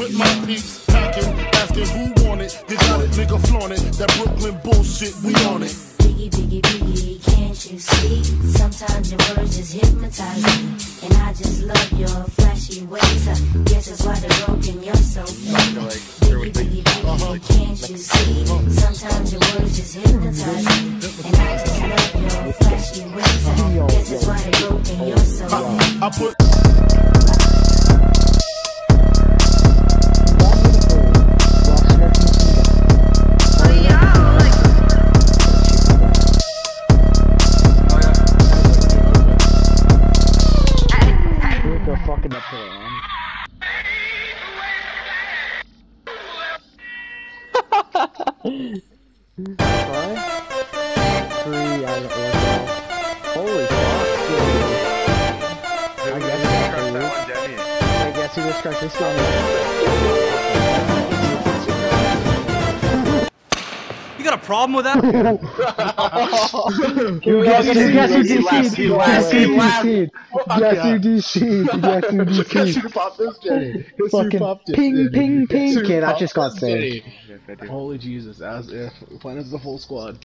With my peeps packing, asking who want it. You got it, nigga, flaunt it. That Brooklyn bullshit, we on it. Biggie, biggie, biggie, can't you see? Sometimes your words just hypnotize me. And I just love your flashy ways. I guess that's why they're broken, you're so fake. Biggie, biggie, biggie, uh-huh. can't you see? Sometimes your words just hypnotize me. And I just love your flashy ways. I guess that's why they're broken, you're so fake. I put Go fucking up there, man. Five? Three out of four. Holy fuck. I guess that's for you. I guess you just got this one. You got a problem with that? You guess you guess you He laughed, DC'd. Guess you he laughed. DC'd. Guess you DC'd. Guess you Guess who DC'd. popped this, Jenny? Guess who Fucking popped this, ping, ping, ping. who Okay, that just got saved. Holy Jesus, as if playing as the full squad.